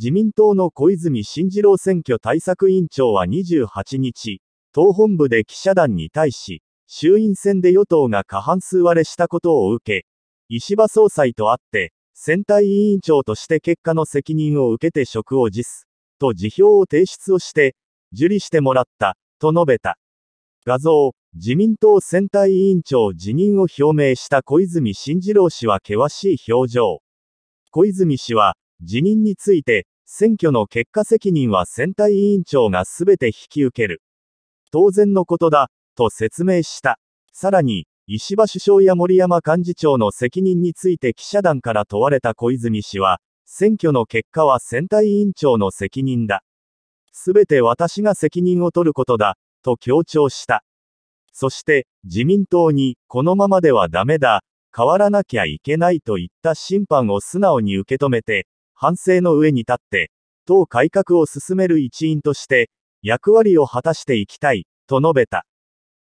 自民党の小泉進次郎選挙対策委員長は28日、党本部で記者団に対し、衆院選で与党が過半数割れしたことを受け、石破総裁と会って、選対委員長として結果の責任を受けて職を辞す、と辞表を提出をして、受理してもらった、と述べた。画像、自民党選対委員長辞任を表明した小泉進次郎氏は険しい表情。小泉氏は、辞任について、選挙の結果責任は選対委員長が全て引き受ける。当然のことだ、と説明した。さらに、石破首相や森山幹事長の責任について記者団から問われた小泉氏は、選挙の結果は選対委員長の責任だ。すべて私が責任を取ることだ、と強調した。そして、自民党に、このままではダメだ、変わらなきゃいけないといった審判を素直に受け止めて、反省の上に立って、党改革を進める一員として、役割を果たしていきたい、と述べた。